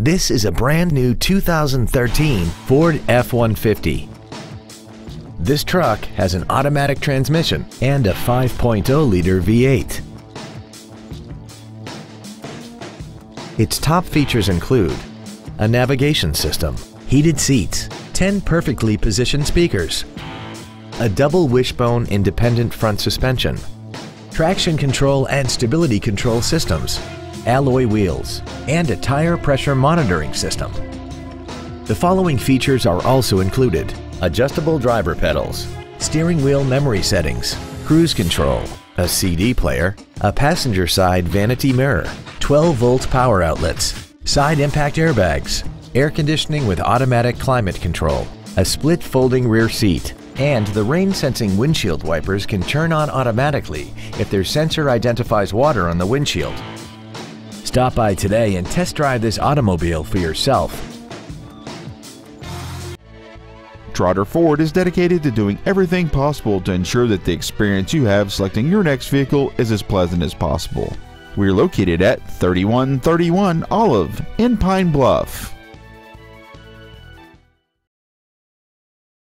This is a brand new 2013 Ford F-150. This truck has an automatic transmission and a 5.0-liter V8. Its top features include a navigation system, heated seats, 10 perfectly positioned speakers, a double wishbone independent front suspension, traction control and stability control systems, alloy wheels, and a tire pressure monitoring system. The following features are also included. Adjustable driver pedals, steering wheel memory settings, cruise control, a CD player, a passenger side vanity mirror, 12 volt power outlets, side impact airbags, air conditioning with automatic climate control, a split folding rear seat, and the rain sensing windshield wipers can turn on automatically if their sensor identifies water on the windshield. Stop by today and test drive this automobile for yourself. Trotter Ford is dedicated to doing everything possible to ensure that the experience you have selecting your next vehicle is as pleasant as possible. We're located at 3131 Olive in Pine Bluff.